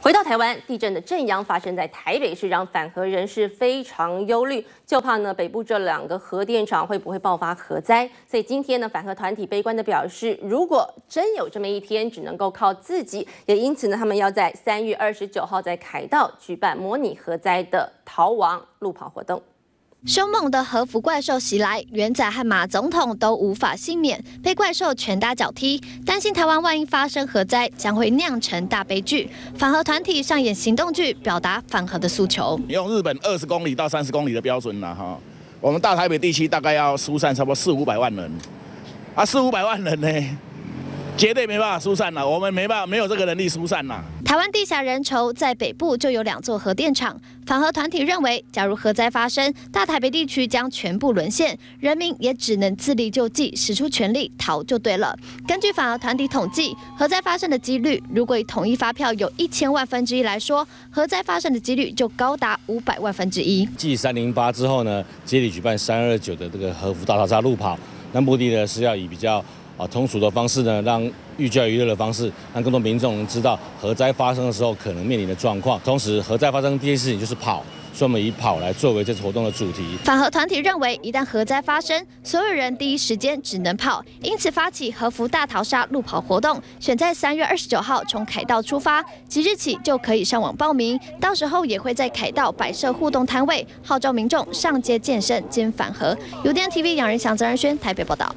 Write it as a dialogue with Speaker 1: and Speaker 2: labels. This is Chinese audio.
Speaker 1: 回到台湾，地震的震央发生在台北市，让反核人士非常忧虑，就怕呢北部这两个核电厂会不会爆发核灾。所以今天呢，反核团体悲观的表示，如果真有这么一天，只能够靠自己。也因此呢，他们要在三月二十九号在凯道举办模拟核灾的逃亡路跑活动。
Speaker 2: 凶猛的核福怪兽袭来，元仔和马总统都无法幸免，被怪兽拳打脚踢。担心台湾万一发生核灾，将会酿成大悲剧。反核团体上演行动剧，表达反核的诉求。
Speaker 3: 用日本二十公里到三十公里的标准了哈，我们大台北地区大概要疏散差不多四五百万人，啊，四五百万人呢？绝对没办法疏散了，我们没办法，没有这个能力疏散了。
Speaker 2: 台湾地下人稠，在北部就有两座核电厂。反核团体认为，假如核灾发生，大台北地区将全部沦陷，人民也只能自力救济，使出全力逃就对了。根据反核团体统计，核灾发生的几率，如果以统一发票有一千万分之一来说，核灾发生的几率就高达五百万分之一。
Speaker 4: 继三零八之后呢，接力举办三二九的这个核福大逃杀路跑，那目的呢是要以比较。啊，通俗的方式呢，让寓教于乐的方式，让更多民众能知道核灾发生的时候可能面临的状况。同时，核灾发生第一件事情就是跑，所以我们以跑来作为这次活动的主题。
Speaker 2: 反核团体认为，一旦核灾发生，所有人第一时间只能跑，因此发起核福大逃杀路跑活动，选在三月二十九号从凯道出发，即日起就可以上网报名。到时候也会在凯道摆设互动摊位，号召民众上街健身兼反核。有电 TV 杨仁祥、责任轩台北报道。